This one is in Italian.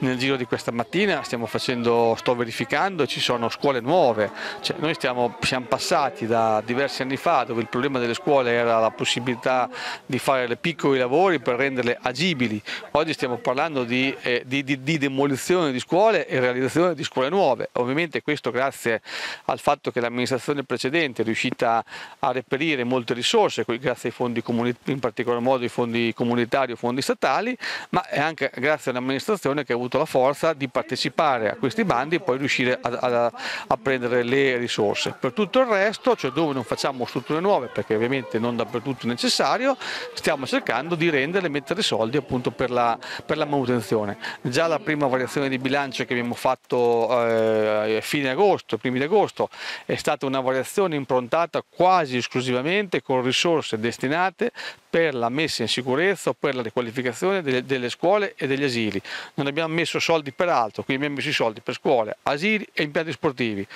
nel giro di questa mattina stiamo facendo, sto verificando, ci sono scuole nuove, cioè, noi stiamo, siamo passati da diversi anni fa dove il problema delle scuole era la possibilità di fare dei piccoli lavori per renderle agibili, oggi stiamo parlando di, eh, di, di, di demolizione di scuole e realizzazione di scuole nuove, ovviamente questo grazie al fatto che l'amministrazione precedente è riuscita a reperire molte risorse, grazie ai fondi comunitari, in particolar modo i fondi comunitari o fondi statali, ma è anche grazie all'amministrazione che ha avuto la forza di partecipare a questi bandi e poi riuscire a, a, a prendere le risorse. Per tutto il resto, cioè dove non facciamo strutture nuove, perché ovviamente non dappertutto è necessario, stiamo cercando di renderle e mettere soldi appunto per la, per la manutenzione. Già la prima variazione di bilancio che abbiamo fatto eh, fine agosto, primi di agosto, è stata una variazione improntata quasi esclusivamente con risorse destinate per la messa in sicurezza o per la riqualificazione delle, delle, scuole e degli asili. Non abbiamo messo soldi per altro, quindi abbiamo messo i soldi per scuole, asili e impianti sportivi.